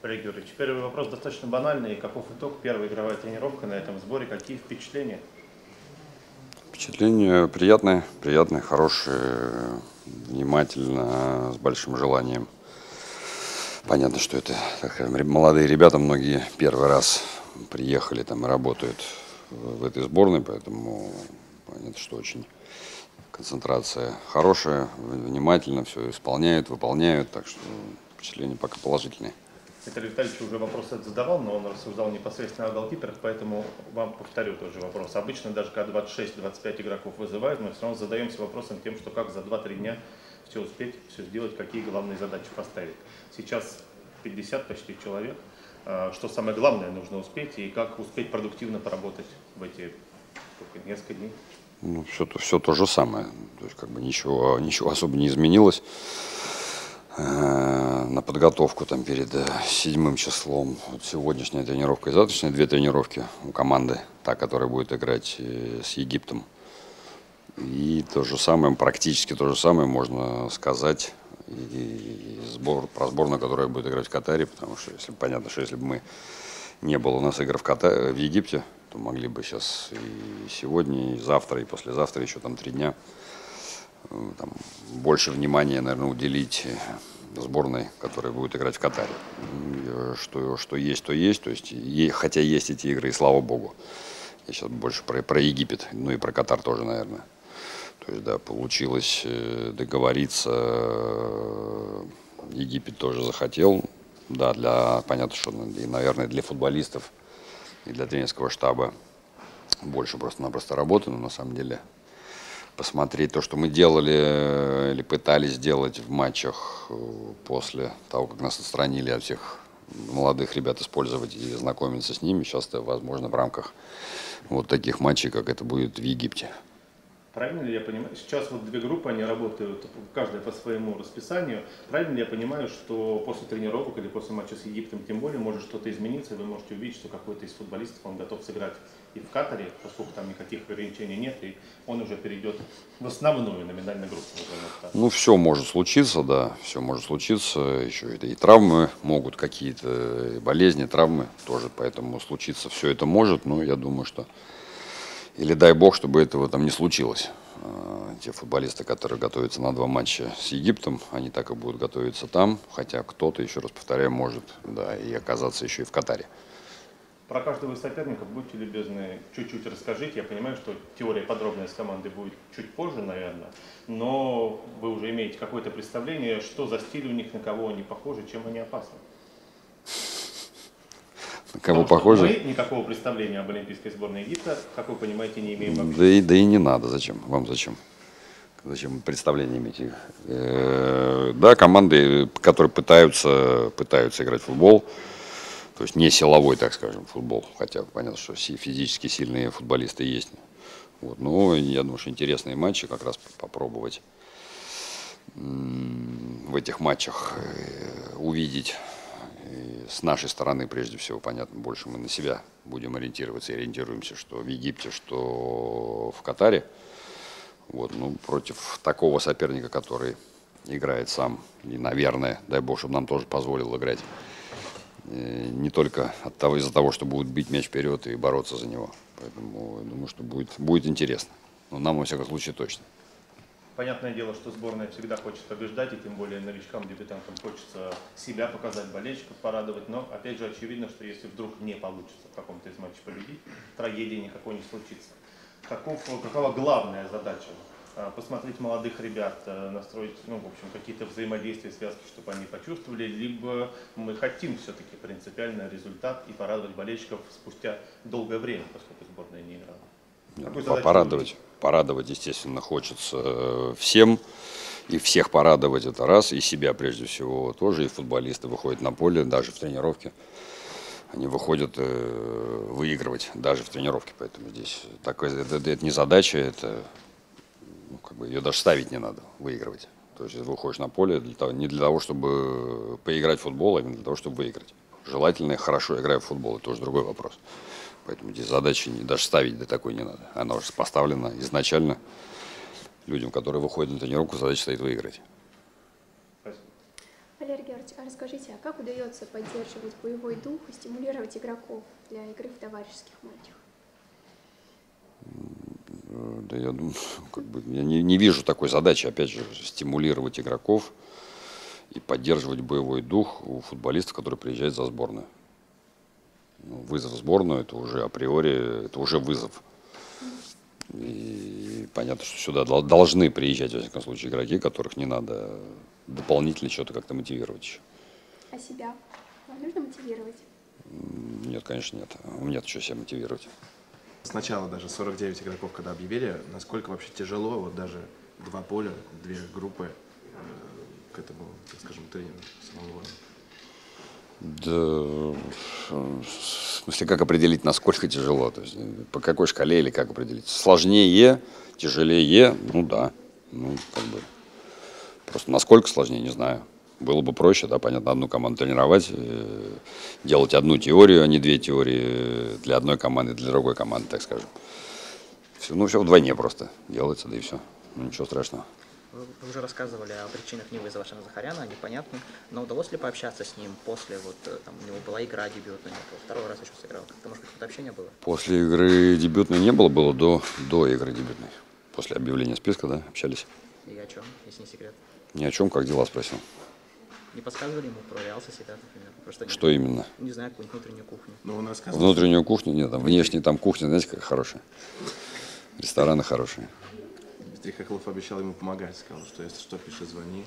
Олег Георгиевич, первый вопрос достаточно банальный. Каков итог? Первая игровая тренировка на этом сборе. Какие впечатления? Впечатления приятные, приятные, хорошие, внимательно, с большим желанием. Понятно, что это так молодые ребята, многие первый раз приехали там и работают в этой сборной, поэтому понятно, что очень концентрация хорошая, внимательно все исполняют, выполняют, так что впечатления пока положительные. Виталий Витальевич уже вопрос этот задавал, но он рассуждал непосредственно о голкиперах, поэтому вам повторю тоже вопрос. Обычно даже когда 26-25 игроков вызывают, мы все равно задаемся вопросом тем, что как за 2-3 дня все успеть, все сделать, какие главные задачи поставить. Сейчас 50 почти человек. А, что самое главное нужно успеть и как успеть продуктивно поработать в эти несколько дней? Ну, все, все то же самое. То есть как бы ничего, ничего особо не изменилось. Э, на подготовку там перед э, седьмым числом. Вот сегодняшняя тренировка и завтрашняя две тренировки у команды, та, которая будет играть э, с Египтом. И то же самое, практически то же самое можно сказать и сбор, про сборную, которая будет играть в Катаре, потому что если понятно, что если бы мы не было у нас игр в, Катаре, в Египте, то могли бы сейчас и сегодня, и завтра, и послезавтра еще там три дня там, больше внимания, наверное, уделить э, сборной, которая будет играть в Катаре. Что, что есть, то есть. То есть хотя есть эти игры, и слава богу. Я сейчас больше про, про Египет, ну и про Катар тоже, наверное. То есть, да, получилось э, договориться. Египет тоже захотел. Да, для, понятно, что, и, наверное, для футболистов и для тренерского штаба больше просто-напросто работы, но на самом деле посмотреть то, что мы делали э, или пытались сделать в матчах э, после того, как нас отстранили от всех молодых ребят использовать и знакомиться с ними. Сейчас это возможно в рамках вот таких матчей, как это будет в Египте. Правильно ли я понимаю? Сейчас вот две группы, они работают, каждая по своему расписанию. Правильно ли я понимаю, что после тренировок или после матча с Египтом тем более может что-то измениться, и вы можете увидеть, что какой-то из футболистов, он готов сыграть и в Катаре, поскольку там никаких ограничений нет, и он уже перейдет в основную номинальную группу. Ну, все может случиться, да, все может случиться. Еще это и травмы могут какие-то, болезни, травмы тоже, поэтому случиться все это может, но я думаю, что или дай бог, чтобы этого там не случилось. А, те футболисты, которые готовятся на два матча с Египтом, они так и будут готовиться там, хотя кто-то, еще раз повторяю, может да, и оказаться еще и в Катаре. Про каждого из соперников будьте любезны, чуть-чуть расскажите. Я понимаю, что теория подробная с командой будет чуть позже, наверное, но вы уже имеете какое-то представление, что за стиль у них, на кого они похожи, чем они опасны. На кого похожи? Мы никакого представления об Олимпийской сборной Египта, как вы понимаете, не имеем вообще. Да и, да и не надо. Зачем? Вам зачем? Зачем представление иметь? Э, да, команды, которые пытаются, пытаются играть в футбол, то есть не силовой, так скажем, футбол. Хотя понятно, что физически сильные футболисты есть. Вот. Но я думаю, что интересные матчи как раз попробовать в этих матчах э, увидеть и с нашей стороны, прежде всего, понятно, больше мы на себя будем ориентироваться и ориентируемся, что в Египте, что в Катаре. Вот, ну, против такого соперника, который играет сам, и, наверное, дай бог, чтобы нам тоже позволил играть не только от того, из-за того, что будут бить мяч вперед и бороться за него. Поэтому думаю, что будет, будет интересно. Но нам, во всяком случае, точно. Понятное дело, что сборная всегда хочет побеждать, и тем более новичкам, дебютантам хочется себя показать, болельщиков порадовать. Но, опять же, очевидно, что если вдруг не получится в каком-то из матчей победить, трагедии никакой не случится. Каков, какова главная задача посмотреть молодых ребят, э, настроить, ну, в общем, какие-то взаимодействия, связки, чтобы они почувствовали, либо мы хотим все-таки принципиальный результат и порадовать болельщиков спустя долгое время, поскольку сборная не играла. Порадовать, порадовать, естественно, хочется э, всем, и всех порадовать это раз, и себя прежде всего тоже, и футболисты выходят на поле, даже в тренировке. Они выходят э, выигрывать даже в тренировке. Поэтому здесь такое, это, это не задача, это ну, как бы ее даже ставить не надо, выигрывать. То есть выходишь на поле для того, не для того, чтобы поиграть в футбол, а именно для того, чтобы выиграть. Желательно хорошо играть в футбол, это тоже другой вопрос. Поэтому здесь задачи не, даже ставить до такой не надо. Она уже поставлена изначально людям, которые выходят на тренировку, задача стоит выиграть. Валерий Георгиевич, а расскажите, Скажите, а как удается поддерживать боевой дух и стимулировать игроков для игры в товарищеских матчах? Э, Да я думаю, как бы, я не, не вижу такой задачи, опять же, стимулировать игроков и поддерживать боевой дух у футболистов, которые приезжают за сборную. Ну, вызов в сборную это уже априори, это уже вызов. И понятно, что сюда дол- должны приезжать, во всяком случае, игроки, которых не надо дополнительно что-то как-то мотивировать еще. А себя? Вам нужно мотивировать? Нет, конечно, нет. У меня что себя мотивировать. Сначала даже 49 игроков, когда объявили, насколько вообще тяжело, вот даже два поля, две группы э, к этому, так скажем, тренеру самому. Да, в смысле, как определить, насколько тяжело? То есть, э, по какой шкале или как определить? Сложнее, тяжелее, ну да. Ну, как бы. Просто насколько сложнее, не знаю. Было бы проще, да, понятно, одну команду тренировать, э, делать одну теорию, а не две теории для одной команды, для другой команды, так скажем. Все, ну, все вдвойне просто делается, да и все. Ну, ничего страшного. Вы уже рассказывали о причинах невызова Шана Захаряна, они понятны. Но удалось ли пообщаться с ним после, вот э, там у него была игра дебютная, второй раз еще сыграл. Как-то, может, какое-то общение было? После игры дебютной не было, было до, до игры дебютной. После объявления списка, да, общались. И о чем, если не секрет? Ни о чем, как дела спросил. Не подсказывали ему про Реал Соседат, например? Просто не- Что именно? Не знаю, какую-нибудь внутреннюю кухню. Ну, он рассказывал, Внутреннюю кухню? Нет, там внешне там кухня, знаете, как хорошая. Рестораны хорошие. что Дмитрий Хохлов обещал ему помогать, сказал, что если что, пиши, звони.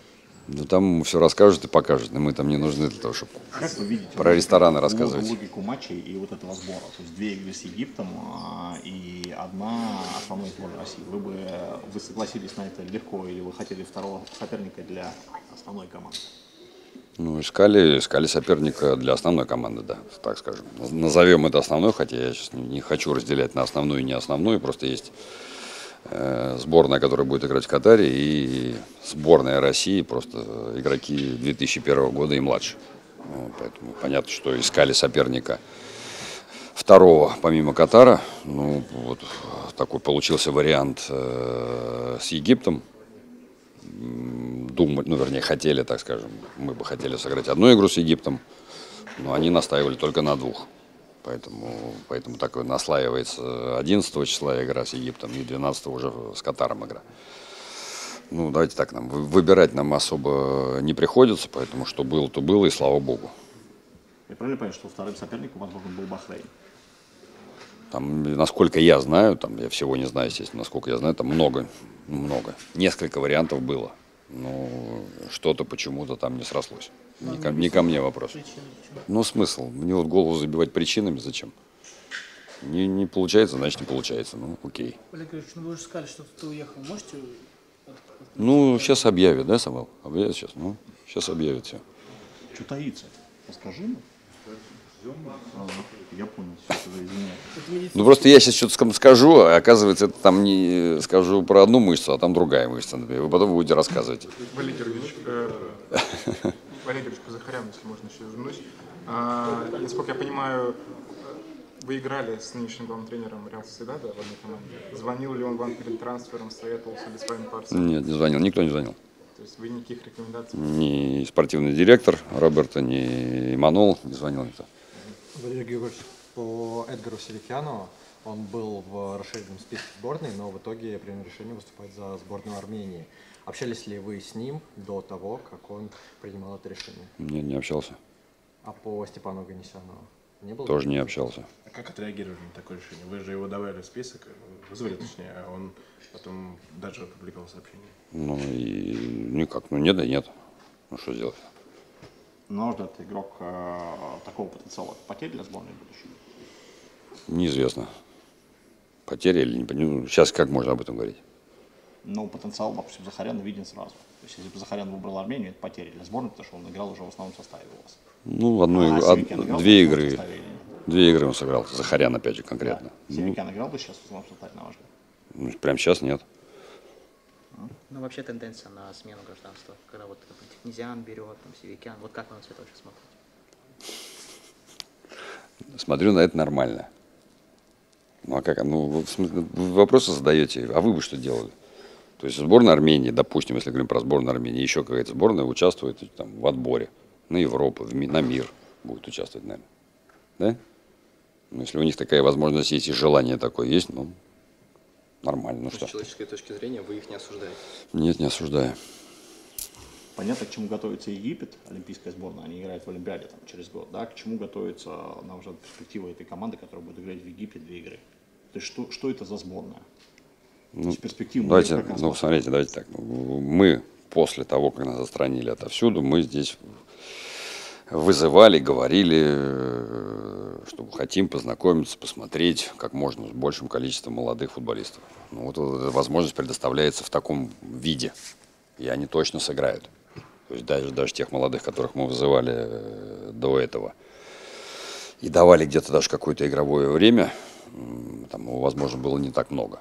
Ну там все расскажут и покажут. Но мы там не нужны для того, чтобы Как вы видите Про рестораны рассказывайте. логику матчей и вот этого сбора? То есть две игры с Египтом а, и одна основной сбор России. Вы бы вы согласились на это легко или вы хотели второго соперника для основной команды? Ну, искали, искали соперника для основной команды, да, так скажем. Назовем это основной, хотя я сейчас не, не хочу разделять на основную и не основную. Просто есть э, сборная, которая будет играть в Катаре, и сборная России, просто игроки 2001 года и младше. Ну, поэтому понятно, что искали соперника второго, помимо Катара. Ну, вот такой получился вариант э, с Египтом. М, Думать, ну, вернее, хотели, так скажем, мы бы хотели сыграть одну игру с Египтом, но они настаивали только на двух. Поэтому, поэтому так наслаивается 11 числа игра с Египтом и 12 уже с Катаром игра. Ну, давайте так, нам вы- выбирать нам особо не приходится, поэтому что было, то было, и слава богу. Я правильно понимаю, что вторым соперником, возможно, был Бахрейн? Там, насколько я знаю, там я всего не знаю, естественно, насколько я знаю, там много, много, несколько вариантов было. Но что-то почему-то там не срослось. Не ко, не ко мне вопрос. Ну, смысл? Мне вот голову забивать причинами зачем? Не, не получается, значит не получается. Ну, окей. Олег Григорьевич, ну вы уже сказали, что ты уехал. Можете Ну, сейчас объявят, да, Самвел? Объявят сейчас, ну, сейчас объявят все. Что таится? Расскажи нам. Я понял. Ну, просто я сейчас что-то скажу, а оказывается, это там не скажу про одну мышцу, а там другая мышца, например. Вы потом будете рассказывать. Валерий Георгиевич, э, Валерий Георгиевич, по Захаряну, если можно еще вернусь. А, насколько я понимаю, вы играли с нынешним главным тренером Реал Соседада в одной команде. Звонил ли он вам перед трансфером, советовался ли с вами Арсеналу? Нет, не звонил, никто не звонил. То есть вы никаких рекомендаций? Ни спортивный директор Роберта, ни Манол не звонил никто. Валерий Георгиевич, по Эдгару Селикяну он был в расширенном списке сборной, но в итоге принял решение выступать за сборную Армении. Общались ли вы с ним до того, как он принимал это решение? Не, не общался. А по Степану Ганесяну не было? Тоже не общался. А как отреагировали на такое решение? Вы же его давали в список, вызвали точнее, а он потом даже опубликовал сообщение. Ну и никак, ну нет, да нет. Ну что сделать? Может этот игрок э, такого потенциала потерь для сборной будущей? Неизвестно. Потеря или не. Ну, сейчас как можно об этом говорить? Но потенциал, допустим, Захаряна виден сразу. То есть, если бы Захарян выбрал Армению, это потеря для сборной, потому что он играл уже в основном составе у вас. Ну, одну А игру, од- играл две игры. Две игры он сыграл. Захарян, опять же, конкретно. Да. Ну, Севикян играл бы сейчас в основном составе, на ваш взгляд? ну, прямо сейчас нет. Ну, вообще тенденция на смену гражданства, когда вот там, Технезиан берет, там, Севикян. Вот как вы на все это вообще смотрите? Смотрю на это нормально. Ну а как? Ну, вы вопросы задаете, а вы бы что делали? То есть сборная Армении, допустим, если говорим про сборную Армении, еще какая-то сборная участвует там, в отборе. на Европу, в ми- на мир будет участвовать, наверное. Да? Ну, если у них такая возможность есть и желание такое есть, ну, нормально. Ну С что? человеческой точки зрения вы их не осуждаете. Нет, не осуждаю. Понятно, к чему готовится Египет, олимпийская сборная, они играют в Олимпиаде там, через год, да, к чему готовится, на уже перспектива этой команды, которая будет играть в Египте две игры. То есть что, что это за сборная? То есть перспектива Давайте, ну, смотрите, давайте так. Мы после того, как нас отстранили отовсюду, мы здесь вызывали, говорили, э, что хотим познакомиться, посмотреть как можно с большим количеством молодых футболистов. Ну, вот эта возможность предоставляется в таком виде, и они точно сыграют. То есть даже, даже тех молодых, которых мы вызывали э, до этого, и давали где-то даже какое-то игровое время, там, его, возможно, было не так много.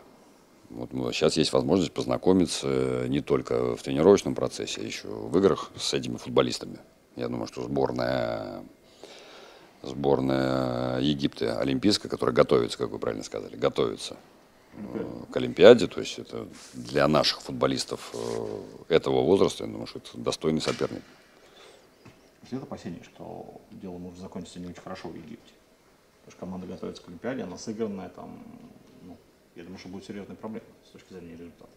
Вот ну, сейчас есть возможность познакомиться э, не только в тренировочном процессе, а еще в играх с этими футболистами. Я думаю, что сборная, сборная Египта олимпийская, которая готовится, как вы правильно сказали, готовится э, к Олимпиаде, то есть это для наших футболистов э, этого возраста, я думаю, что это достойный соперник. Нет опасений, что дело может закончиться не очень хорошо в Египте. Потому что команда готовится к Олимпиаде, она сыгранная там, ну, я думаю, что будет серьезная проблема с точки зрения результата.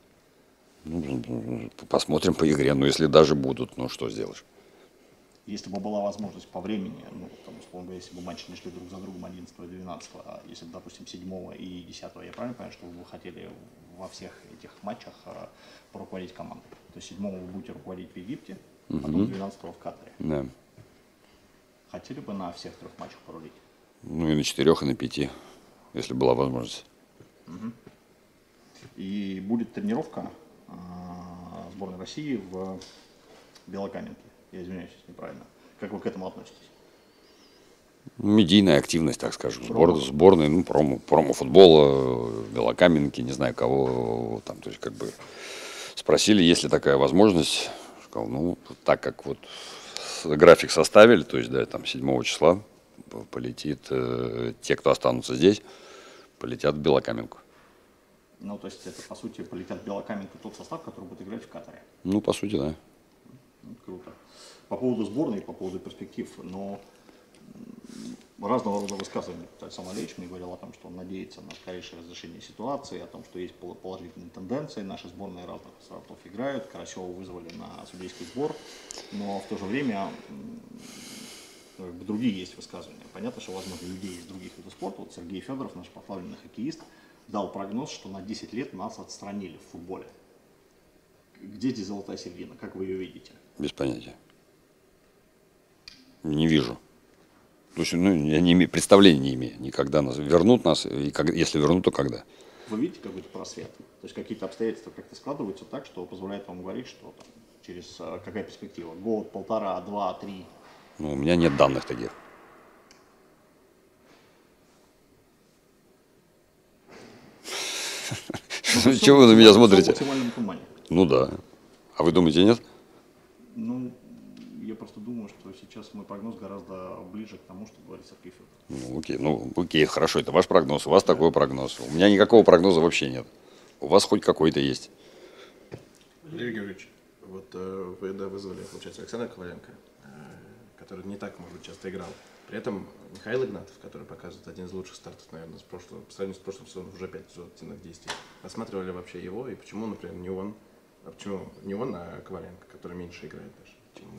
Ну, посмотрим по игре, но если даже будут, ну что сделаешь? Если бы была возможность по времени, ну, там, условно говоря, если бы матчи не шли друг за другом 11 и 12, а если бы, допустим, 7 и 10, я правильно понимаю, что вы хотели во всех этих матчах а, поруководить командой? То есть 7 вы будете руководить в Египте, потом 12 в Катаре. Да. Хотели бы на всех трех матчах порулить? Ну и на четырех, и на пяти, если была возможность. И будет тренировка а, сборной России в Белокаменке. Я извиняюсь, если неправильно. Как вы к этому относитесь? Медийная активность, так скажем. Сбор, сборной, ну, промо, промо-футбола, э, Белокаменки, не знаю кого там, то есть как бы спросили, есть ли такая возможность. Сказал, ну, так как вот график составили, то есть, да, там 7 числа полетит, э, те, кто останутся здесь, полетят в Белокаменку. Ну, то есть это, по сути, полетят в Белокаменку тот состав, который будет играть в Катаре. Ну, по сути, да. Ну, Круто. По поводу сборной, по поводу перспектив, но разного рода высказывания. Александр Валерьевич мне говорил о том, что он надеется на скорейшее разрешение ситуации, о том, что есть пол- положительные тенденции, наши сборные разных сортов играют, Карасева вызвали на судейский сбор, но в то же время другие есть высказывания. Понятно, что, возможно, людей из других видов спорта. Вот Сергей Федоров, наш прославленный хоккеист, дал прогноз, что на 10 лет нас отстранили в футболе. Где здесь золотая середина? Как вы ее видите? Без понятия. Не вижу. То есть, ну, я не имею, представления не имею. Никогда нас вернут нас, и как, если вернут, то когда. Вы видите какой-то просвет? То есть какие-то обстоятельства как-то складываются так, что позволяет вам говорить, что там, через э, какая перспектива? Год, полтора, два, три? Ну, у меня нет данных таких. Ну, Чего вы на меня смотрите? Ну да. А вы думаете, нет? Ну, я просто думаю, что сейчас мой прогноз гораздо ближе к тому, что говорит Сергей Федоров. Ну, окей, ну, окей, хорошо, это ваш прогноз, у вас такой прогноз. У меня никакого прогноза вообще нет. У вас хоть какой-то есть. Валерий Георгиевич, вот э, вы да, вызвали, получается, Александра Коваленко, э, который не так, может быть, часто играл. При этом Михаил Игнатов, который показывает один из лучших стартов, наверное, с прошлого, по сравнению с прошлым сезоном, уже 5 активных действий. Рассматривали вообще его, и почему, например, не он, а почему не он, а Коваленко, который меньше играет?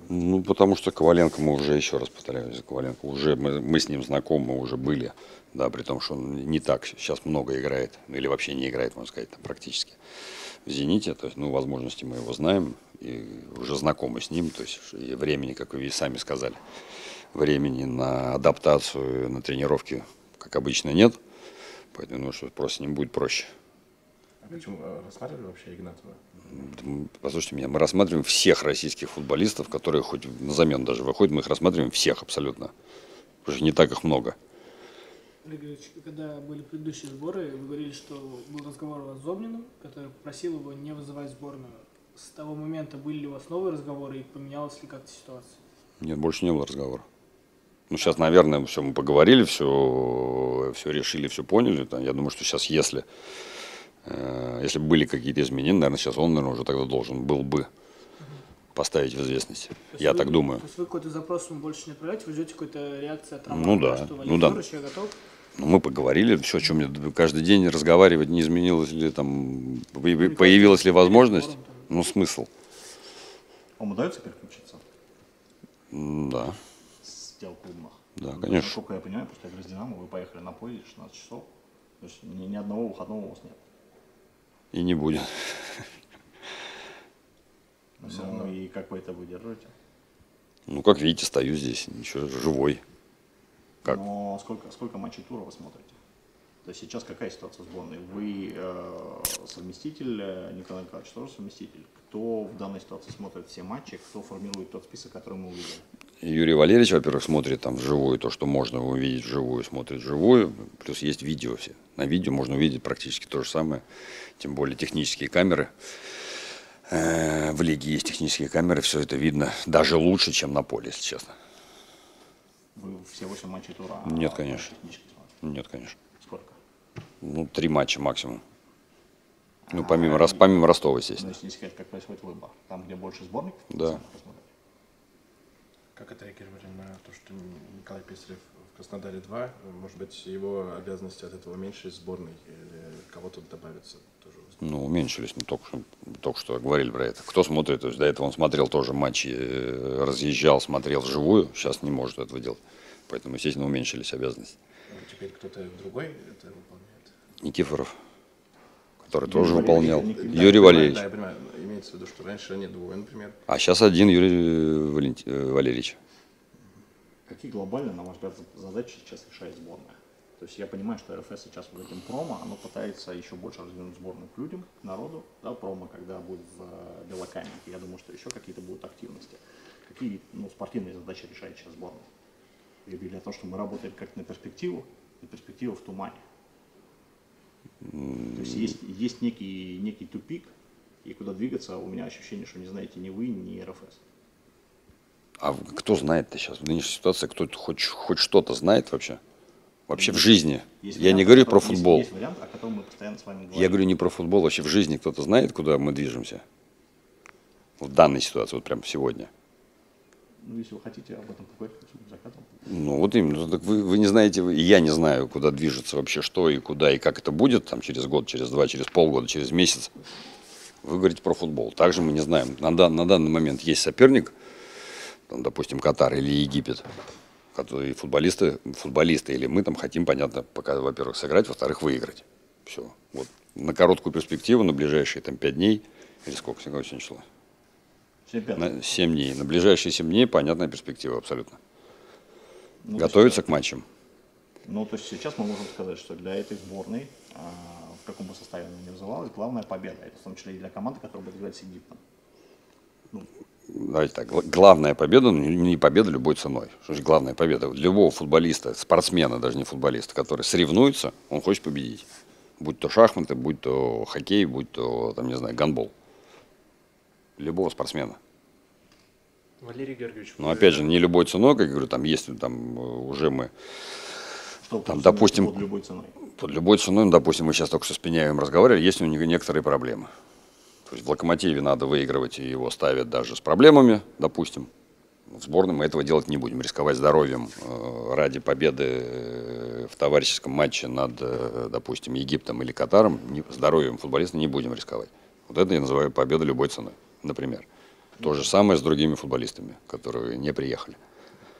Ну, потому что Коваленко, мы уже, еще раз повторяю, за Коваленко, уже мы, мы с ним знакомы, уже были, да, при том, что он не так сейчас много играет, или вообще не играет, можно сказать, там, практически в «Зените», то есть, ну, возможности мы его знаем, и уже знакомы с ним, то есть, и времени, как вы и сами сказали, времени на адаптацию, на тренировки, как обычно, нет, поэтому, ну, что просто с ним будет проще. А почему э, рассматривали вообще Игнатова? Послушайте меня, мы рассматриваем всех российских футболистов, которые хоть на замену даже выходят, мы их рассматриваем всех абсолютно. Потому что не так их много. Олег Григорьевич, когда были предыдущие сборы, вы говорили, что был разговор у вас с Зобниным, который попросил его не вызывать сборную. С того момента были ли у вас новые разговоры и поменялась ли как-то ситуация? Нет, больше не было разговора. Ну, сейчас, наверное, все мы поговорили, все, все решили, все поняли. Я думаю, что сейчас, если, если бы были какие-то изменения, наверное, сейчас он, наверное, уже тогда должен был бы поставить в известность. То есть Я вы- так думаю. То есть вы какой-то запрос ему больше не отправляете, вы ждете какой-то реакции от Романа, Ну да, что ну да. Я готов. Ну, мы поговорили, все, о чем мне каждый день разговаривать, не изменилось ли там, появи- появилась ли возможность. Ну, смысл. Вам удается переключиться Да, с дел клубных? Да, Ну, конечно. Насколько я понимаю, после игры с Динамо вы поехали на поезде 16 часов. То есть ни, ни одного выходного у вас нет. И не будет. Но все равно и как вы это выдерживаете? Ну, как видите, стою здесь, ничего, живой. Как? Но сколько, сколько матчей тура вы смотрите? То есть сейчас какая ситуация в сборной? Вы э, совместитель, э, Николай Николаевич тоже совместитель. Кто в данной ситуации смотрит все матчи, кто формирует тот список, который мы увидели? Юрий Валерьевич, во-первых, смотрит там вживую то, что можно увидеть вживую, смотрит вживую. Плюс есть видео все. На видео можно увидеть практически то же самое. Тем более технические камеры. Э, В лиге есть технические камеры, все это видно. Даже лучше, чем на поле, если честно. Вы все 8 матчей тура? Нет, а, конечно. Нет, конечно. Ну, три матча максимум. Ну, помимо, Рос- помимо Ростова, естественно. если не сказать, как происходит выбор. Там, где больше сборников? Да. Как отреагировали на то, что Николай Писарев в Краснодаре 2? Может быть, его обязанности от этого меньше из сборной? Или кого-то добавится тоже? Ну, уменьшились, мы только, что- только что говорили про это. Кто смотрит, то есть до этого он смотрел тоже матчи, э, разъезжал, смотрел вживую, сейчас не может этого делать. Поэтому, естественно, уменьшились обязанности. Ну, Теперь кто-то другой это выполняет? Никифоров, который Юрий тоже выполнял. Ник- да, Юрий Да, Валерьевич. Да, я понимаю. Имеется в виду, что раньше нет двое, например. А сейчас один Юрий Валент- э, Валерьевич. Какие глобальные, на ваш взгляд, задачи сейчас решает сборная? То есть я понимаю, что РФС сейчас вот этим промо, оно пытается еще больше раздвинуть сборную к людям, к народу, да, промо, когда будет в э, Белокаменке. Я думаю, что еще какие-то будут активности. Какие ну, спортивные задачи решает сейчас сборная? Я говорю о том, что мы работаем как на перспективу, и перспектива в тумане. То есть есть, есть некий, некий тупик, и куда двигаться, у меня ощущение, что не знаете ни вы, ни РФС. А кто знает-то сейчас? В нынешней ситуации кто хоть, хоть что-то знает вообще? Вообще в жизни. Есть Я не вариант, говорю о про есть- футбол. Есть, вариант, о котором мы постоянно с вами говорим. Я говорю не про футбол, вообще в жизни кто-то знает, куда мы движемся? В данной ситуации, вот прям сегодня. Ну, если вы хотите об этом поговорить, хоть закатом. Ну вот именно, Ну, так вы, вы не знаете, вы- я не знаю, куда движется вообще, что и куда, и как это будет, там через год, через два, через полгода, через месяц. Вы говорите про футбол. Также мы не знаем. На, дан- на данный момент есть соперник, там, допустим, Катар или Египет, которые футболисты, футболисты или мы там хотим, понятно, пока, во-первых, сыграть, во-вторых, выиграть. Все. Вот на короткую перспективу, на ближайшие там пять дней, или сколько сегодня число? Чемпионат. На 7 дней. На ближайшие 7 дней понятная перспектива абсолютно. Ну, то Готовиться есть, к матчам. Ну, то есть сейчас мы можем сказать, что для этой сборной, а, в каком бы составе она ни называлась, главная победа. Это в том числе и для команды, которая будет играть с Египтом. Давайте так, гла- главная победа, ну, не победа любой ценой. Что значит главная победа? Любого футболиста, спортсмена, даже не футболиста, который соревнуется, он хочет победить. Будь то шахматы, будь то хоккей, будь то, там, не знаю, гандбол. Любого спортсмена. Валерий Георгиевич, Но вы- опять же, не любой ценой, как я говорю, там есть там э, уже мы Что Там, допустим, под любой ценой. под любой ценой, ну, допустим, мы сейчас только что с Пеняевым разговаривали, есть у него некоторые проблемы. То есть в «Локомотиве» надо выигрывать, и его ставят даже с проблемами, допустим. В сборной мы этого делать не будем. Рисковать здоровьем э, ради победы э, в товарищеском матче над, допустим, Египтом или Катаром, здоровьем футболиста не будем рисковать. Вот это я называю победа любой ценой, например. То же самое с другими футболистами, которые не приехали.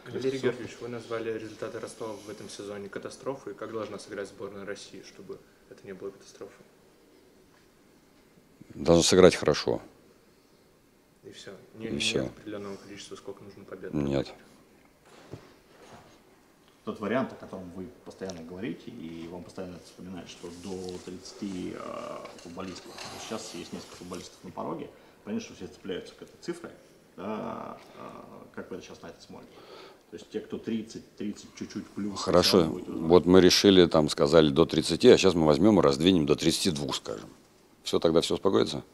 Валерий Георгиевич, вы назвали результаты Ростова в этом сезоне катастрофой. Как должна сыграть сборная России, чтобы это не было катастрофой? Должны сыграть хорошо. И все. Не, И нет всё. определенного количества, сколько нужно побед. Нет. Тот вариант, о котором вы постоянно говорите, и вам постоянно это вспоминают, что до 30 э, футболистов, сейчас есть несколько футболистов на пороге, понятно, что все цепляются к этой цифре, да, э, как вы сейчас на это смотрите? То есть те, кто 30, 30 чуть-чуть плюс. Хорошо. будет. Вот мы решили, там сказали до 30, а сейчас мы возьмем и раздвинем до 32, скажем. Все, тогда все успокоится?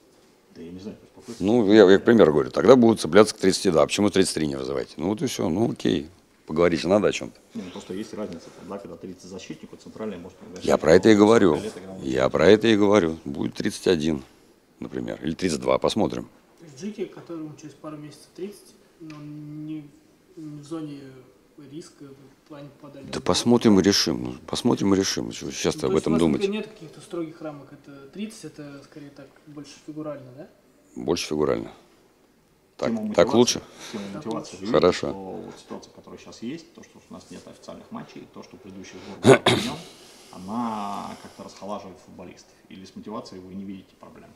Да я не знаю, успокойтесь. Ну, я, я к примеру говорю, тогда будут цепляться к 32. А почему 33 не вызывать? Ну вот и все, ну окей. Поговорить же надо о чем-то. Не, ну, просто есть разница, да, когда 30 защитников, центральный может. Я про это и говорю. Лет. Я про это и говорю. Будет 31, например. Или 32, посмотрим. То есть Джики, которому через пару месяцев 30, но не, не в зоне риска в плане попадания. Да посмотрим и решим. Ну, посмотрим и решим. Чего Сейчас-то Ну, об этом думать. нет каких-то строгих рамок. Это 30, это скорее так больше фигурально, да? Больше фигурально. Так, так лучше? Тема мотивации. Вы Хорошо. что вот ситуация, которая сейчас есть, то, что у нас нет официальных матчей, то, что предыдущий сбор был она как-то расхолаживает футболистов. Или с мотивацией вы не видите проблем?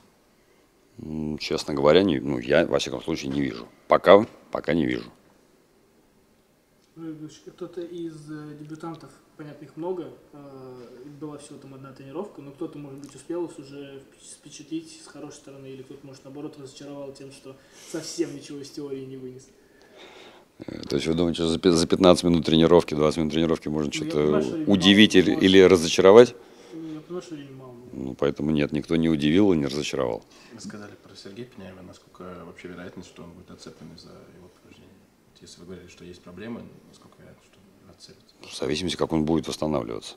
Честно говоря, не, ну, я, во всяком случае, не вижу. Пока, пока не вижу. Кто-то из э, дебютантов, понятно, их много, э, была всего там одна тренировка, но кто-то, может быть, успел вас уже впечатлить с хорошей стороны, или кто-то, может, наоборот, разочаровал тем, что совсем ничего из теории не вынес. Э, То есть вы думаете, что за пи- за 15 минут тренировки, 20 минут тренировки можно Ну, что-то удивить или, или разочаровать? Ну, Я понимаю, что времени мало. Ну, поэтому нет, никто не удивил и не разочаровал. Вы сказали про Сергея Пеняева, насколько вообще вероятность, что он будет отцеплен из-за его повреждения? Если вы говорили, что есть проблемы, насколько вероятно, что он отцепится? В зависимости, как он будет восстанавливаться.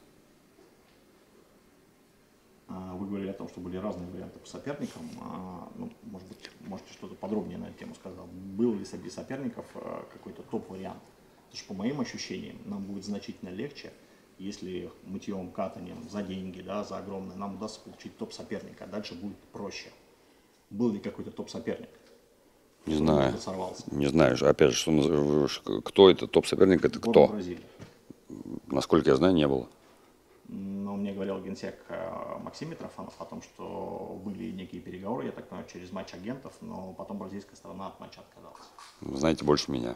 А, Вы говорили о том, что были разные варианты по соперникам. А, Ну, может быть, можете что-то подробнее на эту тему сказать. Был ли среди соперников а, какой-то топ-вариант? Потому что, по моим ощущениям, нам будет значительно легче, если мытьем, катанием за деньги, да, за огромные, нам удастся получить топ-соперника, а дальше будет проще. Был ли какой-то топ-соперник? Не который знаю. Не знаю, опять же, что, кто это, топ-соперник, это Сборная кто? Бразилии. Насколько я знаю, не было. Но мне говорил генсек э, Максим Митрофанов о том, что были некие переговоры, я так понимаю, через матч агентов, но потом бразильская сторона от матча отказалась. Вы знаете больше меня.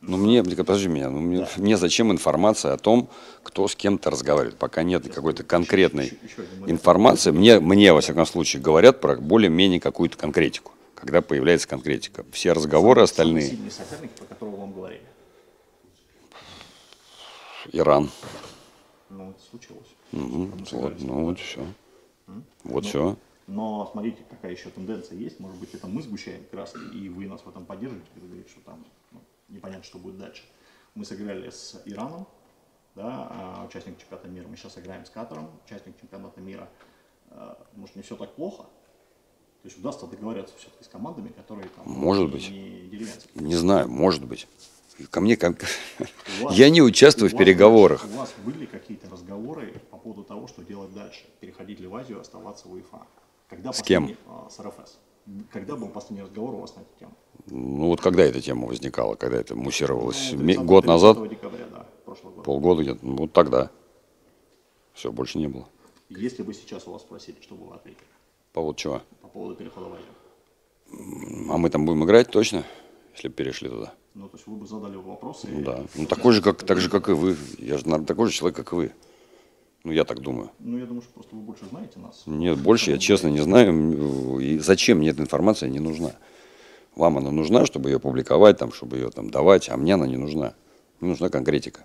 Ну, мне, подожди меня, ну, мне, мне зачем информация о том, кто с кем-то разговаривает, пока нет какой-то конкретной Еще- еще информации. Мне, мне, во всяком случае, говорят про более-менее какую-то конкретику, когда появляется конкретика. Все разговоры остальные, сильный соперник, про которого вам говорили. Иран. Ну, это случилось. Мгм, вот, ну, вот все. Вот Ну, все. Но смотрите, какая еще тенденция есть. Может быть, это мы сгущаем краски, и вы нас в этом поддерживаете, когда говорите, что там непонятно, что будет дальше. Мы сыграли с Ираном, да, а, участник чемпионата мира. Мы сейчас играем с Катаром, участник чемпионата мира. А, Может, не все так плохо? То есть удастся договориться все-таки с командами, которые там Может быть. не деревенские. Не знаю, может быть. Ко мне вас- Я не участвую в вас, переговорах. У вас были какие-то разговоры по поводу того, что делать дальше? Переходить ли в Азию, оставаться в УЕФА? Когда С кем? а, С РФС. Когда был последний разговор у вас на эту тему? Ну вот когда эта тема возникала, когда это муссировалось? Ну, Ме- 30 Год назад? 30 декабря, да, прошлого года. Полгода где-то? Ну, вот тогда. Все, больше не было. Если бы сейчас у вас спросили, что бы вы ответили По поводу чего? по поводу перехода в Азию? А мы там будем играть точно, если бы перешли туда? Ну, то есть вы бы задали вопросы. Ну да. Ну такой же, как, так же, как и вы. Я же наверное, такой же человек, как и вы. Ну, я так думаю. Ну, я думаю, что просто вы больше знаете нас. Нет, больше я честно не знаю. И зачем мне эта информация не нужна? Вам она нужна, чтобы ее публиковать, там, чтобы ее там давать, а мне она не нужна. Мне нужна конкретика.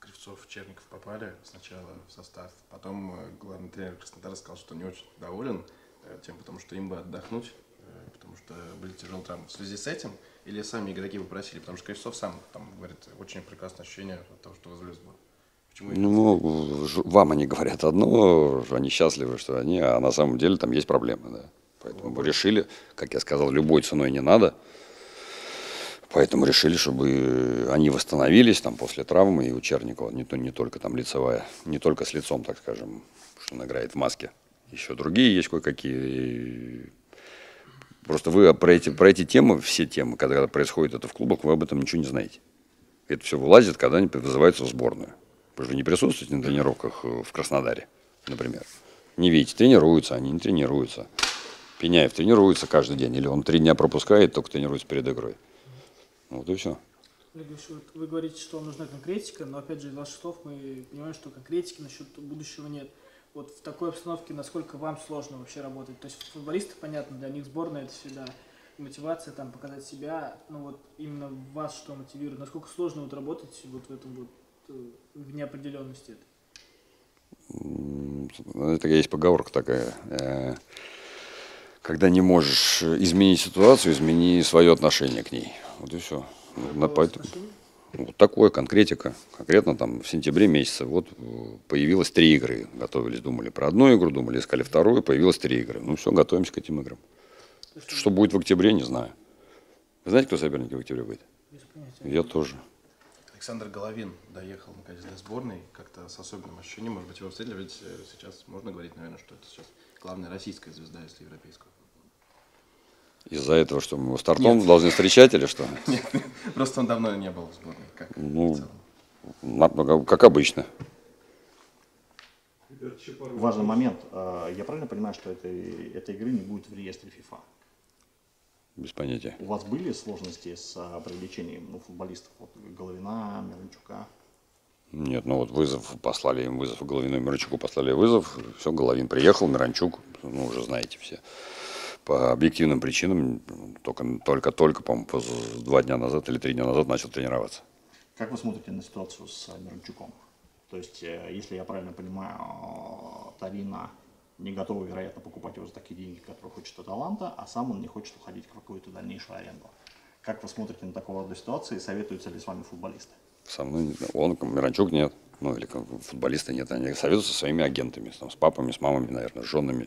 Кривцов, Черников попали сначала в состав. Потом э, главный тренер Краснодара сказал, что не очень доволен э, тем, потому что им бы отдохнуть, э, потому что были тяжелые травмы. В связи с этим или сами игроки попросили, потому что Кривцов сам там говорит, очень прекрасное ощущение от того, что вызвали сбор. Почему Ну, вам они говорят одно, они счастливы, что они, а на самом деле там есть проблемы, да. Поэтому мы решили, как я сказал, любой ценой не надо. Поэтому решили, чтобы они восстановились там после травмы и у Черникова, не, то, не только там лицевая, не только с лицом, так скажем, что он играет в маске. Еще другие есть кое-какие. Просто вы про эти, про эти темы, все темы, когда происходит это в клубах, вы об этом ничего не знаете. Это все вылазит, когда они вызываются в сборную. Вы же не присутствуете на тренировках э, в Краснодаре, например. Не видите, тренируются, они не тренируются. Пеняев тренируется каждый день, или он три дня пропускает, только тренируется перед игрой. Вот и все. Вы говорите, что нужна конкретика, но опять же из ваших слов мы понимаем, что конкретики насчет будущего нет. Вот в такой обстановке насколько вам сложно вообще работать? То есть футболисты, понятно, для них сборная это всегда мотивация, там, показать себя, но вот именно вас что мотивирует? Насколько сложно вот работать вот в этом вот в неопределенности этой? М, Это есть поговорка такая. э, Когда не можешь изменить ситуацию, измени свое отношение к ней. Вот и все. поэтому, вот такое, конкретика. Конкретно там в сентябре месяце вот э, появилось три игры. Готовились, думали про одну игру, думали, искали вторую, появилось три игры. Ну все, готовимся к этим играм. То Что будет в октябре, не знаю. Вы знаете, кто соперники в октябре будет? Я тоже. Александр Головин доехал наконец для сборной как-то с особенным ощущением. Может быть, его встретили, ведь э, сейчас можно говорить, наверное, что это сейчас главная российская звезда, если европейского. Из-за этого, что мы его стартом должны встречать или что? Просто он давно не был в сборной. Как Ну, в целом. на- ну, как обычно. Важный момент. Э, Я правильно понимаю, что этой, этой игры не будет в реестре FIFA? Без понятия. У вас были сложности с а, привлечением ну, футболистов? Вот, Головина, Миранчука? Нет, ну вот вызов, послали им вызов, Головину и Миранчуку послали вызов, все, Головин приехал, Миранчук, ну, уже знаете все. По объективным причинам, только, только, только, по-моему, два дня назад или три дня назад начал тренироваться. Как вы смотрите на ситуацию с а, Миранчуком? То есть, э, если я правильно понимаю, Тарина не готова, вероятно, покупать его за такие деньги, которые хочет Аталанта, а сам он не хочет уходить в какую-то дальнейшую аренду. Как вы смотрите на такого рода ситуации? Советуются ли с вами футболисты? Со мной он, Миранчук нет, ну или как футболисты нет, они советуются со своими агентами, там, с папами, с мамами, наверное, с женами.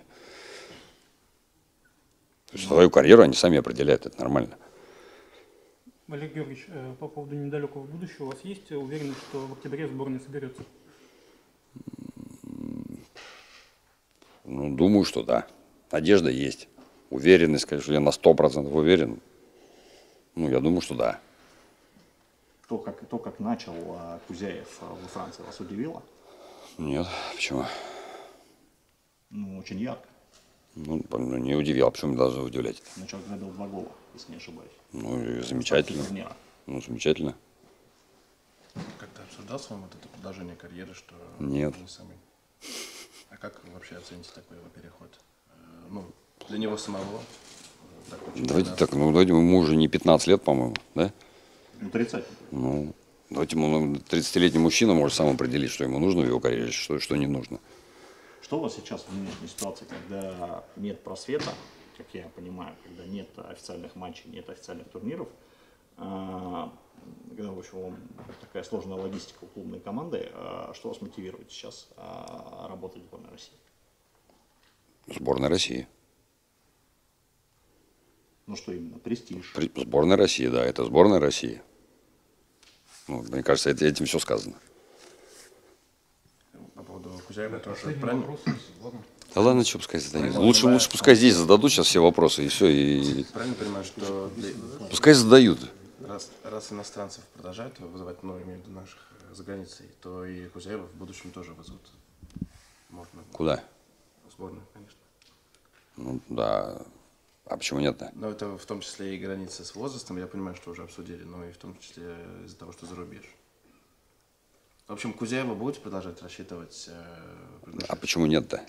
То есть свою карьеру они сами определяют, это нормально. Олег Георгиевич, э, по поводу недалекого будущего, у вас есть уверенность, что в октябре сборная соберется? Ну, думаю, что да. Надежда есть. Уверенность, конечно, я на сто процентов уверен. Ну, я думаю, что да. То, как, то, как начал а, Кузяев а, во Франции, вас удивило? Нет, почему? Ну, очень ярко. Ну, ну, не удивил, а почему должно удивлять? Ну, человек забил два гола, если не ошибаюсь. Ну, и замечательно. Ну, замечательно. Как-то обсуждал с вами вот это продолжение карьеры, что Нет. не самый. А как вы вообще оцените такой его переход? Э, Ну, для него самого. э, так Давайте так, ну, давайте ему уже не 15 лет, по-моему, да? Ну, 30. Ну, давайте ему 30-летний мужчина может сам определить, что ему нужно в его карьере, что, что не нужно. Что у вас сейчас в нынешней ситуации, когда нет просвета, как я понимаю, когда нет официальных матчей, нет официальных турниров, когда, в общем, такая сложная логистика у клубной команды, а, что вас мотивирует сейчас а, работать в сборной России? Сборная России. Ну что именно? Престиж. При- Сборная России, да, это сборная России. Ну, мне кажется, это- этим все сказано. По поводу Кузяева тоже правильно? Да ладно, что пускай задают. Лучше, лучше пускай здесь зададут сейчас все вопросы, и все, и Правильно понимаю, что пускай задают. Раз, раз иностранцев продолжают вызывать, ну, имею в виду наших э, за границей, то и Кузяева в будущем тоже вызовут. Можно. Куда? В сборную, конечно. Ну, да. А почему нет-то? Но это в том числе и границы с возрастом, я понимаю, что уже обсудили, но и в том числе из-за того, что за рубеж. В общем, Кузяева будете продолжать рассчитывать? э, А почему нет-то?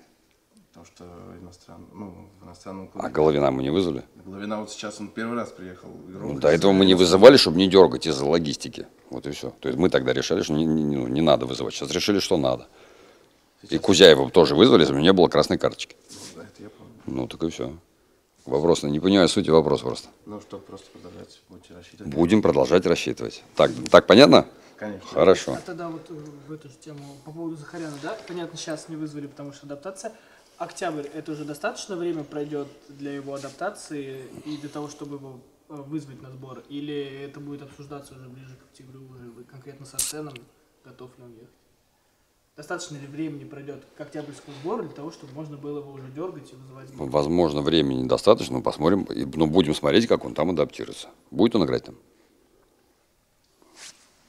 Потому что иностран... ну, в иностранном клубе. А Головина мы не вызвали? Головина вот сейчас он первый раз приехал. Ну, до этого мы не вызывали, чтобы не дергать из-за логистики. Вот и все. То есть мы тогда решали, что не, не- ну, не надо вызывать. Сейчас решили, что надо. И Кузяева тоже вызвали, если бы не было красной карточки. Ну, да, это я помню. Ну, так и все. Вопрос, не понимаю сути вопроса просто. Ну что, просто продолжать, будете рассчитывать? Будем продолжать рассчитывать. Так, так понятно? Конечно. Хорошо. А тогда вот э, в эту же тему по поводу Захаряна, да? Понятно, сейчас не вызвали, потому что адаптация. Октябрь, это уже достаточно время пройдет для его адаптации и для того, чтобы его э, вызвать на сбор? Или это будет обсуждаться уже ближе к октябрю, уже конкретно со сценом, готов ли он ехать? Достаточно ли времени пройдет к октябрьскому сбору для того, чтобы можно было его уже дергать и вызывать сбор? Возможно, времени недостаточно, но посмотрим, и- ну, будем смотреть, как он там адаптируется. Будет он играть там?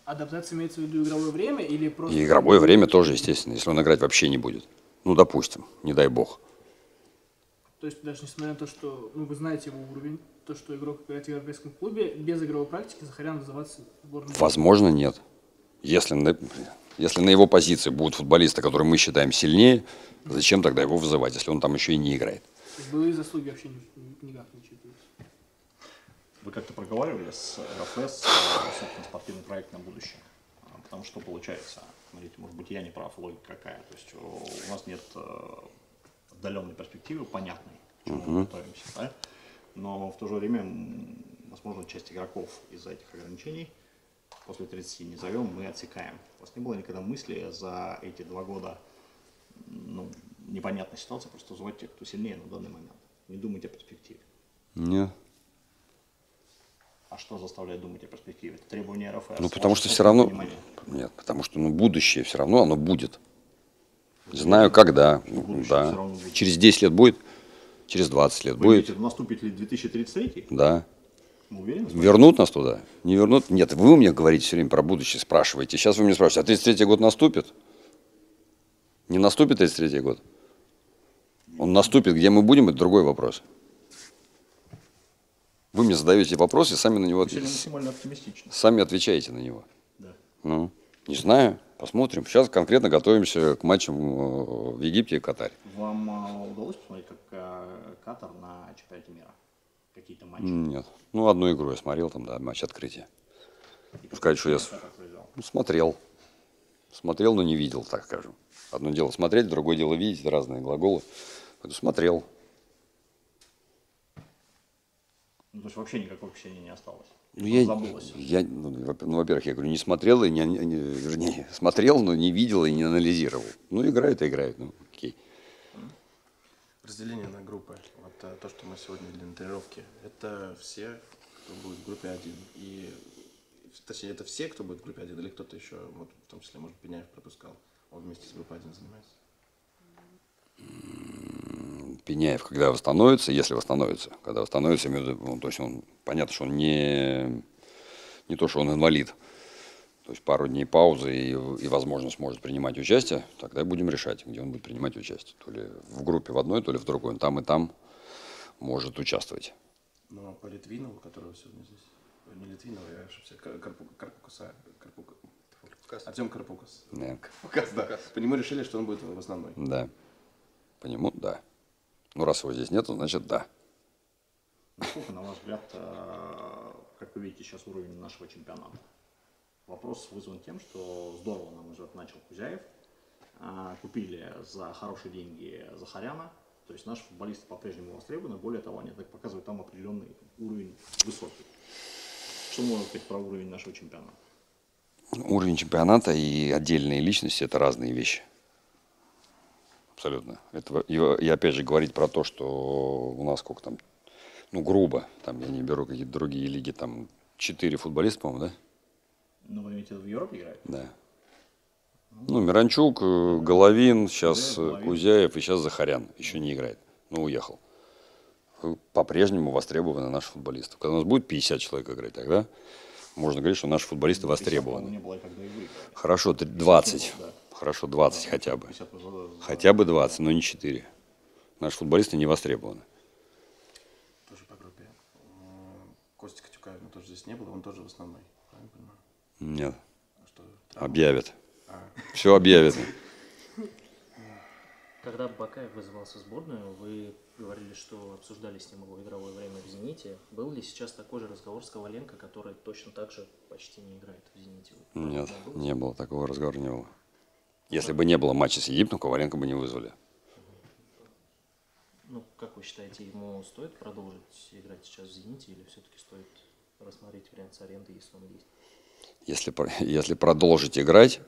Адаптация имеется в виду игровое время или просто... И игровое время тоже, естественно, если он играть вообще не будет. Ну, допустим, не дай бог. То есть даже несмотря на то, что ну, вы знаете его уровень, то, что игрок играет в европейском клубе, без игровой практики Захарян вызываться в сборную. Возможно, нет. Если на, если на его позиции будут футболисты, которые мы считаем сильнее, зачем тогда его вызывать, если он там еще и не играет? Былые заслуги вообще ни- никак не учитываются. Вы как-то проговаривали с РФС, э, собственно, спортивный проект на будущее? Потому что получается, смотрите, может быть, я не прав, логика какая. То есть у у нас нет э, отдаленной перспективы, понятной, к чему мы готовимся, да? Но в то же время, возможно, часть игроков из-за этих ограничений после 30 не зовем, мы отсекаем. У вас не было никогда мысли за эти два года, ну, непонятной ситуации, просто звать тех, кто сильнее на данный момент. Не думать о перспективе. Нет. А что заставляет думать о перспективе? Это требование РФ. Ну, потому что все равно... Нет, потому что ну, будущее все равно оно будет. Знаю, когда. будущее Да. Через 10 лет будет, через 20 лет Вы будет. видите, наступит ли 2033? Да. Мы уверены? Вернут нас туда? Не вернут? Нет, вы у меня говорите все время про будущее, спрашиваете. Сейчас вы меня спрашиваете, а 33 год наступит? Не наступит 33 год? Он наступит, где мы будем, это другой вопрос. Вы мне задаете вопросы, сами на него отвечаете. Сами отвечаете на него. Да. Ну, не знаю, посмотрим. Сейчас конкретно готовимся к матчам э, в Египте и Катаре. Вам а, удалось посмотреть, как а, Катар на чемпионате мира? Какие-то матчи? Нет. Ну, одну игру я смотрел, там, да, матч открытия. Ну, сказать, что я ну, смотрел. Смотрел, но не видел, так скажем. Одно дело смотреть, другое дело видеть, разные глаголы. Поэтому смотрел. Ну, то есть вообще никакого впечатления не осталось. Ну, я, Забылось. я, ну, ну, во-первых, я говорю, не смотрел, и не, не- не- вернее, смотрел, но не видел и не анализировал. Ну, играют и играют, ну, окей. Разделение на группы. Вот э, то, что мы сегодня видели на тренировке, это все, кто будет в группе 1. И, точнее, это все, кто будет в группе 1, или кто-то еще, вот, в том числе, может, Пеняев пропускал. Он вместе с группой 1 занимается. Пеняев, когда восстановится, если восстановится, когда восстановится, ну, то есть он, понятно, что он не, не то, что он инвалид, то есть пару дней паузы и, и возможно, сможет принимать участие, тогда будем решать, где он будет принимать участие. То ли в группе в одной, то ли в другой. Он там и там может участвовать. Но по Литвинову, которого сегодня здесь, не Литвинова, я ошибся, Кар- Карпу- Карпукаса, Карпука, Артем Карпукас. Да. Карпукас, да. По нему решили, что он будет в основной. Да. По нему, да. Ну, раз его здесь нету, значит, да. Насколько, на ваш взгляд, а, как вы видите сейчас уровень нашего чемпионата? Вопрос вызван тем, что здорово, на мой взгляд, начал Кузяев. А, Купили за хорошие деньги Захаряна. То есть наши футболисты по-прежнему востребованы. Более того, они так показывают там определенный уровень высокий. Что можно сказать про уровень нашего чемпионата? Уровень чемпионата и отдельные личности – это разные вещи. Абсолютно. Это, и, и опять же говорить про то, что у нас сколько там, ну, грубо, там я не беру какие-то другие лиги, там четыре футболиста, по-моему, да? Ну, вы имеете в Европе играют? Да. Ну, Миранчук, э, Головин, сейчас Кузяев, Головин. Кузяев и сейчас Захарян. Еще не играет. Ну, уехал. Э, По-прежнему востребованы наши футболисты. Когда у нас будет 50 человек играть, тогда можно говорить, что наши футболисты востребованы. Не было. Хорошо, три- 20. Да. Хорошо, 20 хотя бы. 50 за- за- Хотя бы 20, но не 4. Наши футболисты не востребованы. Тоже по группе. Костя Катюкаевна тоже здесь не было, он тоже в основной. Правильно понимаю? Нет, А что? объявят. А, Все объявят. Когда Бакаев вызывался в сборную, вы говорили, что обсуждали с ним его игровое время в «Зените». Был ли сейчас такой же разговор с Коваленко, который точно так же почти не играет в «Зените»? Нет, не было, такого разговора не было. Если бы не было матча с Египтом, Коваленко бы не вызвали. Ну, как вы считаете, ему стоит продолжить играть сейчас в «Зените» или все-таки стоит рассмотреть вариант с аренды, если он есть? Если, если продолжить играть,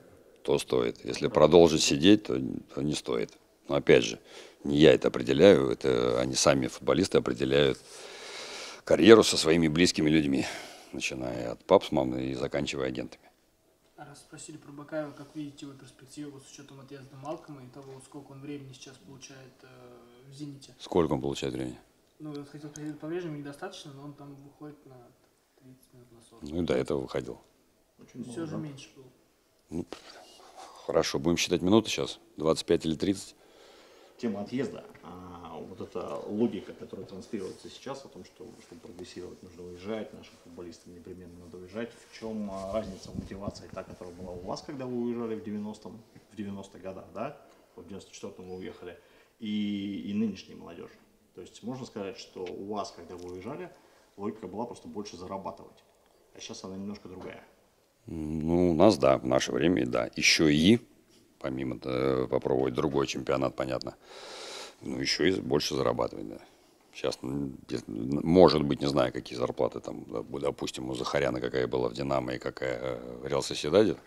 то стоит. Если продолжить сидеть, то, то не стоит. Но опять же, не я это определяю, это они сами, футболисты, определяют карьеру со своими близкими людьми, начиная от пап с мамой и заканчивая агентами. Раз спросили про Бакаева, как видите его перспективу вот с учетом отъезда Малкома и того, сколько он времени сейчас получает э, в «Зените»? Сколько он получает времени? Ну, я хотел спросить, по-прежнему недостаточно, но он там выходит на 30 минут на 40. Ну и до этого выходил. Все же меньше было. Ну, хорошо, будем считать минуты сейчас. 25 или 30. тема отъезда, а, вот эта логика, которая транслируется сейчас о том, что чтобы прогрессировать, нужно уезжать, нашим футболистам непременно надо уезжать. В чем а, разница мотивации, та, которая была у вас, когда вы уезжали в 90-м, в 90-х годах, да? В 94-м вы уехали, и, и нынешней молодежи. То есть можно сказать, что у вас, когда вы уезжали, логика была просто больше зарабатывать. А сейчас она немножко другая. Ну, у нас, да, в наше время, да. Еще и, помимо э, попробовать другой чемпионат, понятно, ну, еще и больше зарабатывать, да. Сейчас, без- может быть, не знаю, какие зарплаты там, допустим, у Захаряна какая была в «Динамо» и какая э, в «Реал Соседаде».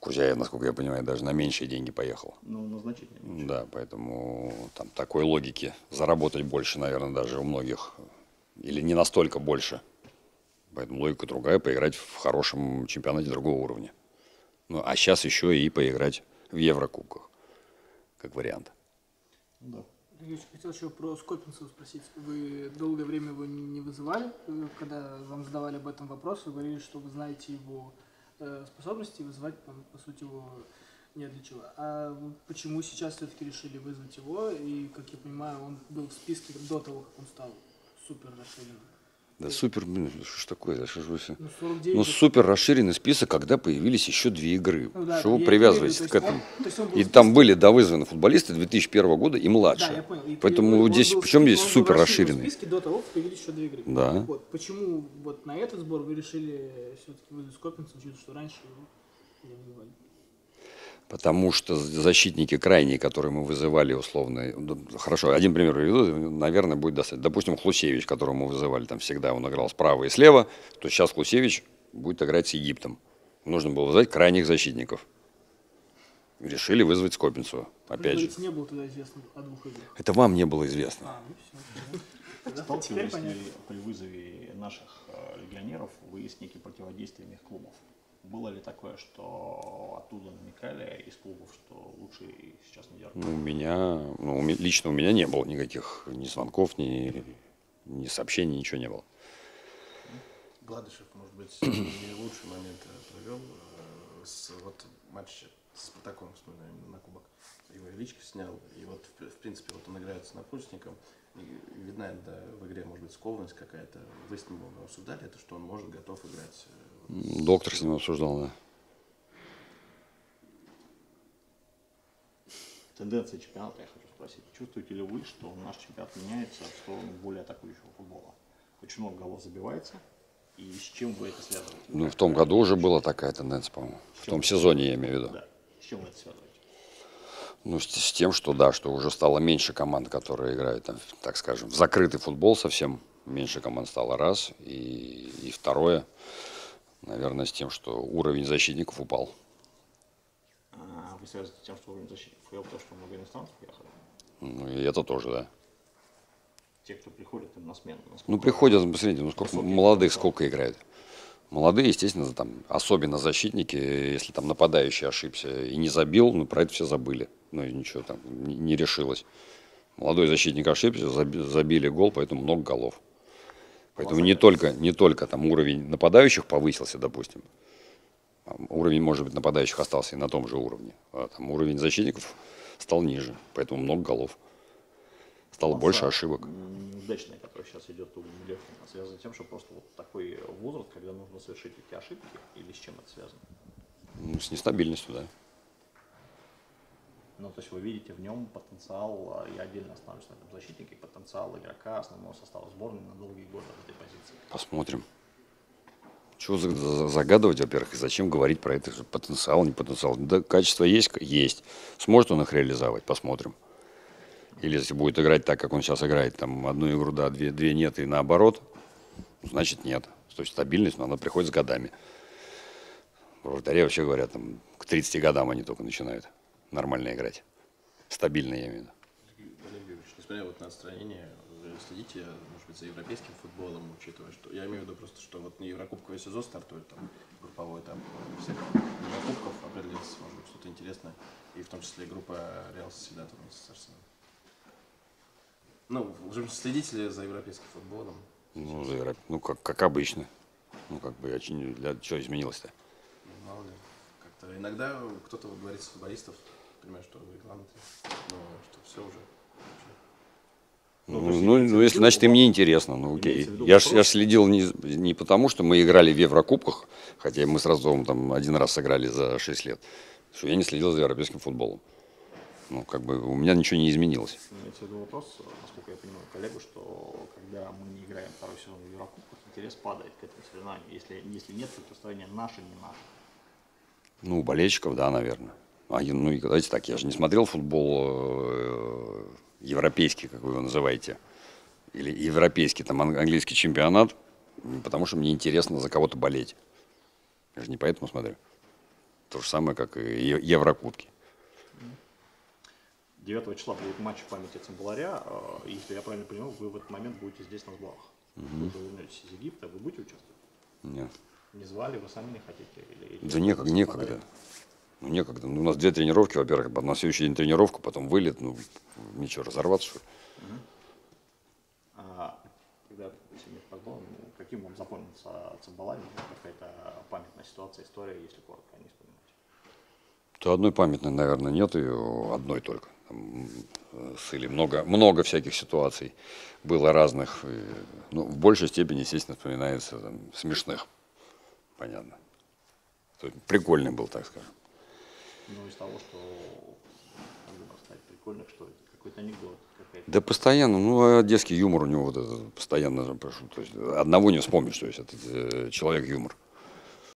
Кузяев, насколько я понимаю, даже на меньшие деньги поехал. Ну, на значительно меньше. Да, поэтому там такой логики заработать больше, наверное, даже у многих. Или не настолько больше. Поэтому логика другая, поиграть в хорошем чемпионате другого уровня. Ну, а сейчас еще и поиграть в Еврокубках, как вариант. Да. Я хотел еще про Скопинцева спросить. Вы долгое время его не вызывали, когда вам задавали об этом вопрос, вы говорили, что вы знаете его э, способности, вызывать, по, сути, его не для чего. А почему сейчас все-таки решили вызвать его? И, как я понимаю, он был в списке до того, как он стал супер расширенным. Да супер, блин, что ж такое, да что ж вы все? Ну, 49 Ну, супер расширенный список, когда появились еще две игры. Ну да, что вы привязываетесь к этому? он- был И там списке- были довызваны футболисты 2001 года и младше. Да, я понял. И Поэтому он был здесь, в причем здесь был супер в расширенный? списке до того, как появились еще две игры. Да. Вот, почему вот на этот сбор вы решили все-таки вызвать учитывая, что раньше его не вызывали? Потому что защитники крайние, которые мы вызывали условно, хорошо, один пример приведу, наверное, будет достаточно. Допустим, Хлусевич, которого мы вызывали, там всегда он играл справа и слева, то сейчас Хлусевич будет играть с Египтом. Нужно было вызвать крайних защитников. Решили вызвать Скопинцева, Вы опять же. не было тогда известно о двух играх. Это вам не было известно. А, ну все. Теперь Сталкивались ли при вызове наших э, легионеров вы с неким противодействием их клубов? Было ли такое, что оттуда намекали из клубов, что лучше и сейчас не делать? Ну, у меня, ну, лично у меня не было никаких ни звонков, ни, ни сообщений, ничего не было. Гладышев, может быть, не лучший момент э, провел. э, С, вот матч с Спартаком, вспоминаем, на кубок. Его Ильичка снял. И вот, в, в принципе, вот он играет с напульсником. И видна да, в игре, может быть, скованность какая-то. Вы с ним обсуждали это, что он может, готов играть. Э, Доктор с ним обсуждал, да. Тенденция чемпионата, я хочу спросить. Чувствуете ли вы, что наш чемпионат меняется в сторону более атакующего футбола? Очень много голов забивается. И с чем вы это связываете? Ну, в том году уже была такая тенденция, по-моему. В том сезоне, я имею в виду. Да. С чем вы это связываете? Ну, с, с тем, что да, что уже стало меньше команд, которые играют, там, так скажем, в закрытый футбол совсем. Меньше команд стало раз. И, и второе, наверное, с тем, что уровень защитников упал. А вы связываете с тем, что уровень защитников упал, то, что много иностранцев уехали? Ну, и это тоже, да. Те, кто приходит им на смену. Ну, приходят, посмотрите, ну, сколько молодых сколько играет. Молодые, естественно, там, особенно защитники, если там нападающий ошибся и не забил, ну, про это все забыли. Ну, и ничего там не, решилось. Молодой защитник ошибся, заби- забили гол, поэтому много голов. Поэтому не только, не только там уровень нападающих повысился, допустим. Уровень, может быть, нападающих остался и на том же уровне. А там уровень защитников стал ниже, поэтому много голов. Стало больше Масса ошибок. Неудачная, которая сейчас идет у Левкина, связана с тем, что просто вот такой возраст, когда нужно совершить эти ошибки, или с чем это связано? Ну, с нестабильностью, да. Ну, то есть вы видите в нем потенциал, а, я отдельно останусь на этом защитнике, потенциал игрока основного состава сборной на долгие годы в этой позиции. Посмотрим. Чего за- за- загадывать, во-первых, и зачем говорить про это? Потенциал, не потенциал. Да, качество есть, есть. Сможет он их реализовать, посмотрим. Или если будет играть так, как он сейчас играет, там одну игру да, две, две нет, и наоборот, значит нет. То есть стабильность, но она приходит с годами. Вратаре вообще говорят, там, к 30 годам они только начинают нормально играть. Стабильно, я имею в виду. Несмотря вот на отстранение, вы следите, может быть, за европейским футболом, учитывая, что... Я имею в виду просто, что вот не Еврокубковый сезон стартует, там, групповой этап всех Еврокубков определился, может быть, что-то интересное, и в том числе группа Реал Соседат с Арсеналом. Ну, уже следите ли за европейским футболом? Ну, за Европ- ну как, как обычно. Ну, как бы, очень, для, что изменилось-то? Ну, Мало ли, как-то иногда кто-то вот говорит с футболистов, понимаю, что главный, но что все уже. Ну, Ну, ну, ну, если, значит, им не интересно, ну окей. виду Я ж, я следил не, не потому, что мы играли в Еврокубках, хотя мы с там один раз сыграли за 6 лет, что я не следил за европейским футболом. Ну, как бы у меня ничего не изменилось. Имеется в виду вопрос, насколько я понимаю коллегу, что когда мы не играем второй сезон в Еврокубках, интерес падает к этому соревнованию, если, если нет противостояния наше, не наше. Ну, у болельщиков, да, наверное. А, ну, и давайте так, я же не смотрел футбол э, европейский, как вы его называете, или европейский, там, ан- английский чемпионат, потому что мне интересно за кого-то болеть. Я же не поэтому смотрю. То же самое, как и Еврокубки. 9 числа будет матч в памяти Цимбаларя. Э, Если я правильно понимаю, вы в этот момент будете здесь на сборах. Мгм. Вы вернетесь из Египта, вы будете участвовать? Нет. Не звали, вы сами не хотите? Или, или Да некогда, некогда. Ну, некогда. Ну, у нас две тренировки, во-первых, на следующий день тренировка, потом вылет. Ну, ничего, разорваться, что ли? А когда футбол, ну, каким вам запомнится Цимбалай? Какая-то памятная ситуация, история, если коротко не вспоминать. То одной памятной, наверное, нет ее, одной только. Там, э, с Илей много, много всяких ситуаций было разных. И, ну, в большей степени, естественно, вспоминается там, смешных. Понятно. То есть прикольный был, так скажем. Ну, из того, что могу поставить что какой-то анекдот, Да постоянно, ну, одесский юмор у него вот это постоянно, прошу, то есть одного не вспомнишь, то есть это э, человек юмор.